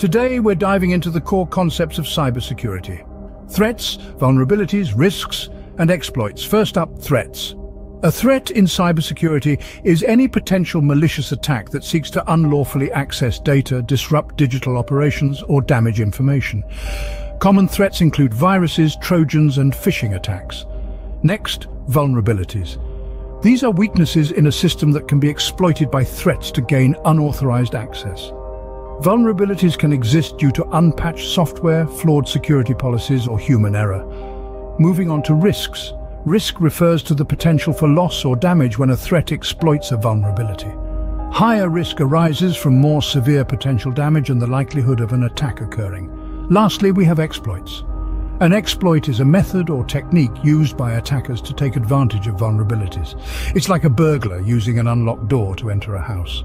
Today, we're diving into the core concepts of cybersecurity. Threats, vulnerabilities, risks, and exploits. First up, threats. A threat in cybersecurity is any potential malicious attack that seeks to unlawfully access data, disrupt digital operations, or damage information. Common threats include viruses, trojans, and phishing attacks. Next, vulnerabilities. These are weaknesses in a system that can be exploited by threats to gain unauthorized access. Vulnerabilities can exist due to unpatched software, flawed security policies, or human error. Moving on to risks. Risk refers to the potential for loss or damage when a threat exploits a vulnerability. Higher risk arises from more severe potential damage and the likelihood of an attack occurring. Lastly, we have exploits. An exploit is a method or technique used by attackers to take advantage of vulnerabilities. It's like a burglar using an unlocked door to enter a house.